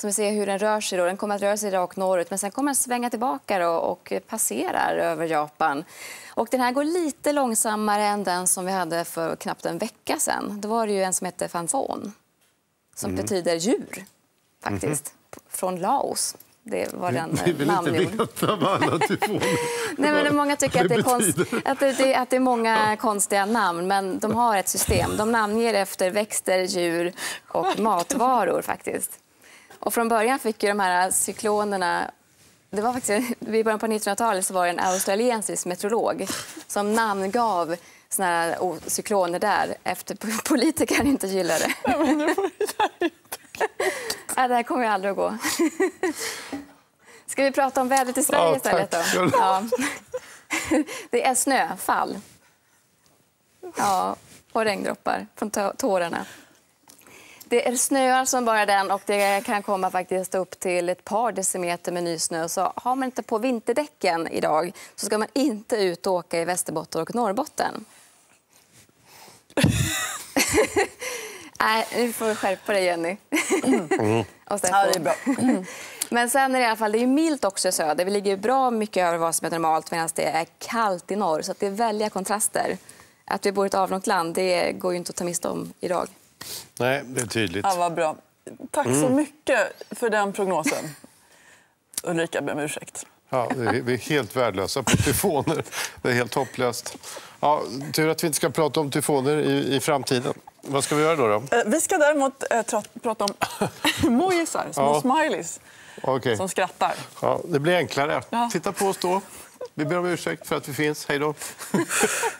som vi ser hur den rör sig. Då. Den kommer att röra sig rakt norrut men sen kommer den svänga tillbaka då och passerar över Japan. Och den här går lite långsammare än den som vi hade för knappt en vecka sedan. Då var det ju en som hette Fanfon som mm. betyder djur, faktiskt, mm. från Laos. Det var den Vi vill inte veta vad alla Nej, men Många tycker att det, är konst, att, det, att det är många konstiga namn, men de har ett system. De namnger efter växter, djur och matvaror. faktiskt. Och från början fick ju de här cyklonerna det var faktiskt, I början på 1900-talet var det en australiensisk meteorolog som namngav såna här cykloner där efter politiker inte gillade det. Det här kommer ju aldrig att gå. Ska vi prata om vädret i Sverige ja, istället? Då? Ja. Det är snöfall. Ja, och regndroppar från tårarna. Det snöar som bara den och det kan komma faktiskt upp till ett par decimeter med nysnö. Så har man inte på vinterdäcken idag så ska man inte ut och åka i Västerbotten och Norrbotten. Nej, nu får du skärpa dig, Jenny. Mm. och ja, det är bra. Men sen är det i alla fall, det är milt också i söder. Vi ligger bra mycket över vad som är normalt medan det är kallt i norr. Så det är väldiga kontraster. Att vi bor i ett avlångt land det går ju inte att ta miste om idag. Nej, det är tydligt. Ja, vad bra. Tack så mm. mycket för den prognosen. Ulrika ber om ursäkt. Ja, vi är helt värdelösa på tyfoner. Det är helt hopplöst. Ja, tur att vi inte ska prata om tyfoner i, i framtiden. Vad ska vi göra då? då? Eh, vi ska däremot eh, prata om mojisar, små ja. smileys okay. som skrattar. Ja, det blir enklare. Ja. Titta på oss då. Vi ber om ursäkt för att vi finns. Hej då.